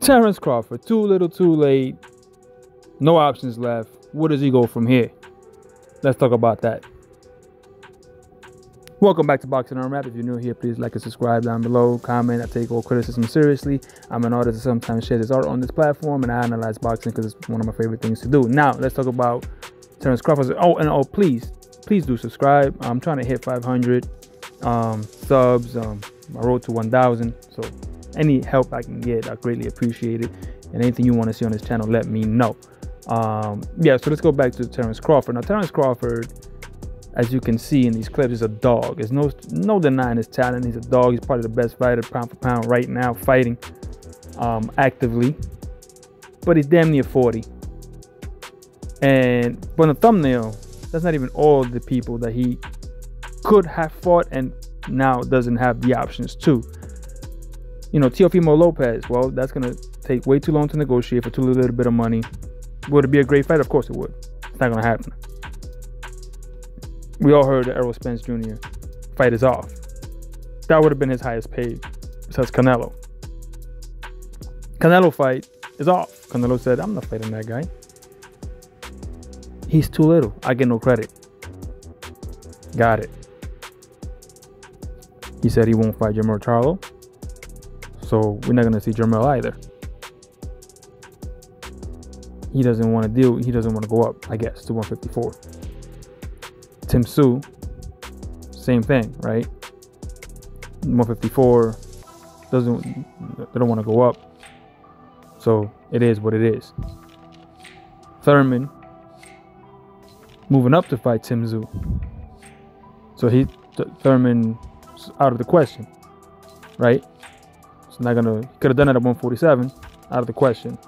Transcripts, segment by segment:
Terence Crawford, too little, too late. No options left. Where does he go from here? Let's talk about that. Welcome back to Boxing Unwrapped. If you're new here, please like and subscribe down below. Comment. I take all criticism seriously. I'm an artist that sometimes shares his art on this platform, and I analyze boxing because it's one of my favorite things to do. Now, let's talk about Terence Crawford. Oh, and oh, please, please do subscribe. I'm trying to hit 500 um, subs. Um, I road to 1,000. So, any help I can get, I greatly appreciate it. And anything you want to see on this channel, let me know. Um, yeah, so let's go back to Terence Crawford. Now, Terence Crawford as you can see in these clips, is a dog. There's no no denying his talent. He's a dog. He's probably the best fighter pound for pound right now, fighting um, actively. But he's damn near 40. And on the thumbnail, that's not even all the people that he could have fought and now doesn't have the options to. You know, Teofimo Lopez, well, that's going to take way too long to negotiate for too little bit of money. Would it be a great fight? Of course it would. It's not going to happen we all heard Errol Spence Jr. fight is off. That would have been his highest paid, says Canelo. Canelo fight is off. Canelo said, I'm not fighting that guy. He's too little. I get no credit. Got it. He said he won't fight Jermell Charlo. So we're not gonna see Jermell either. He doesn't want to deal, he doesn't want to go up, I guess, to 154. Tim Tszyu, same thing, right? 154 doesn't they don't want to go up. So it is what it is. Thurman moving up to fight Tim Tszyu. So he Thurman out of the question, right? So not gonna could have done it at 147, out of the question.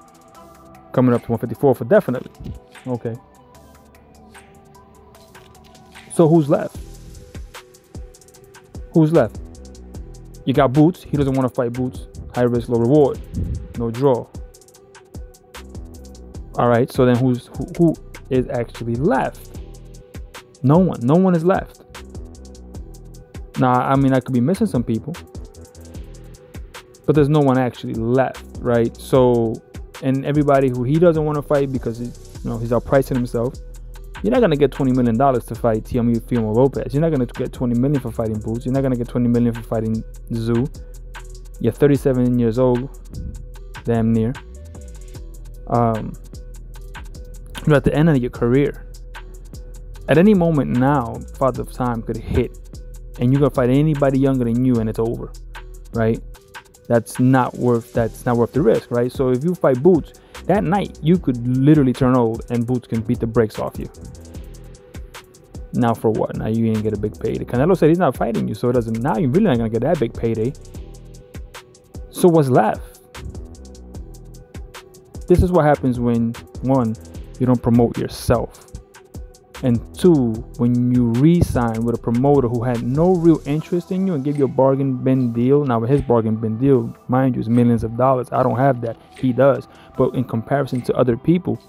Coming up to 154 for definitely. Okay. So who's left? Who's left? You got Boots. He doesn't want to fight Boots. High risk, low reward. No draw. All right. So then who's who, who is actually left? No one. No one is left. Now, I mean, I could be missing some people, but there's no one actually left, right? So, and everybody who he doesn't want to fight because he, you know he's outpricing himself you're not gonna get 20 million dollars to fight Teofimo Lopez. You're not gonna get 20 million for fighting Boots. You're not gonna get 20 million for fighting Tszyu. You're 37 years old, damn near. Um, you're at the end of your career. At any moment now, Father of Time could hit, and you're gonna fight anybody younger than you, and it's over, right? That's not worth. That's not worth the risk, right? So if you fight Boots, that night you could literally turn old and Boots can beat the brakes off you. Now for what? Now you ain't get a big payday. Canelo said he's not fighting you, so it doesn't. Now you're really not gonna get that big payday. So what's left? This is what happens when one, you don't promote yourself. And two, when you re-sign with a promoter who had no real interest in you and give you a bargain bin deal. Now with his bargain bin deal, mind you, is millions of dollars. I don't have that. He does. But in comparison to other people,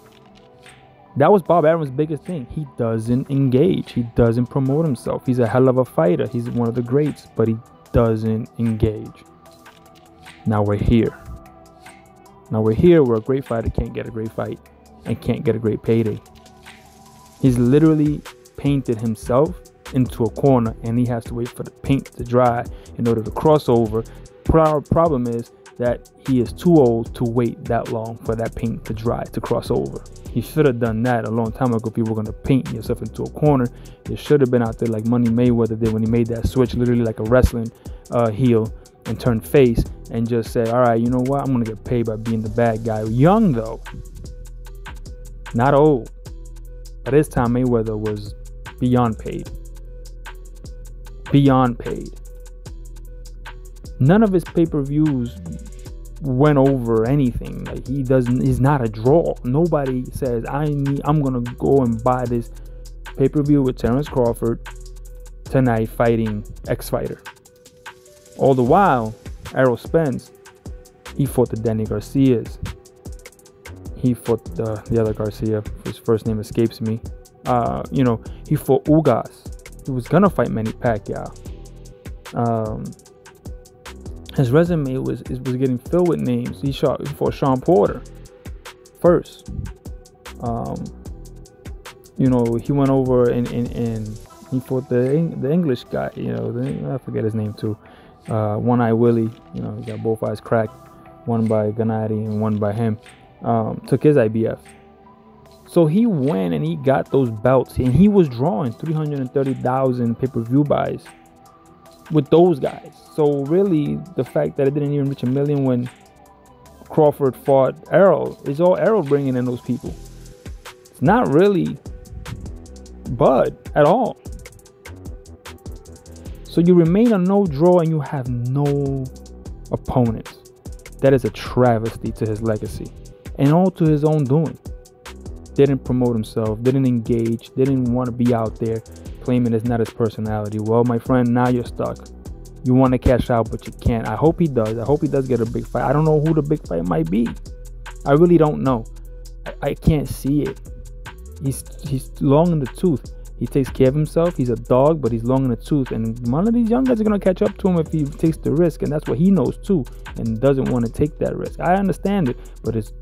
that was Bob Arum's biggest thing. He doesn't engage. He doesn't promote himself. He's a hell of a fighter. He's one of the greats, but he doesn't engage. Now we're here. Now we're here where a great fighter can't get a great fight and can't get a great payday. He's literally painted himself into a corner and he has to wait for the paint to dry in order to cross over. Pro- problem is that he is too old to wait that long for that paint to dry to cross over. He should have done that a long time ago if you were going to paint yourself into a corner. It should have been out there like Money Mayweather did when he made that switch, literally like a wrestling uh, heel, and turned face and just said, All right, you know what? I'm going to get paid by being the bad guy. Young, though, not old. By this time, Mayweather was beyond paid. Beyond paid. None of his pay per views went over anything. Like he doesn't. He's not a draw. Nobody says I need. I'm gonna go and buy this pay per view with Terence Crawford tonight fighting X Fighter. All the while, Errol Spence, he fought the Danny Garcias he fought the, the other Garcia. His first name escapes me. Uh, you know, he fought Ugas. He was gonna fight Manny Pacquiao. Um, his resume was was getting filled with names. He shot for Shawn Porter first. Um, you know, he went over and, and, and he fought the the English guy. You know, the, I forget his name too. Uh, one Eye Willie. You know, he got both eyes cracked. One by Gennady and one by him. Um, took his IBF. So he went and he got those belts, and he was drawing 330,000 pay-per-view buys with those guys. So really, the fact that it didn't even reach a million when Crawford fought Errol is all Errol bringing in those people. It's not really Bud at all. So you remain a no draw and you have no opponents. That is a travesty to his legacy and all to his own doing. Didn't promote himself, didn't engage, didn't want to be out there claiming it's not his personality. Well, my friend, now you're stuck. You want to cash out, but you can't. I hope he does. I hope he does get a big fight. I don't know who the big fight might be. I really don't know. I, I can't see it. He's he's long in the tooth. He takes care of himself. He's a dog, but he's long in the tooth. And one of these young guys are gonna catch up to him if he takes the risk, and that's what he knows too, and doesn't want to take that risk. I understand it, but it's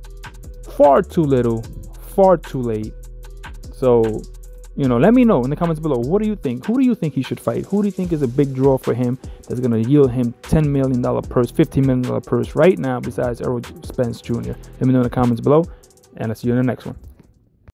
far too little, far too late. So you know, let me know in the comments below. What do you think? Who do you think he should fight? Who do you think is a big draw for him that's going to yield him $10 million purse, $15 million purse right now besides Errol Spence Jr.? Let me know in the comments below, and I'll see you in the next one.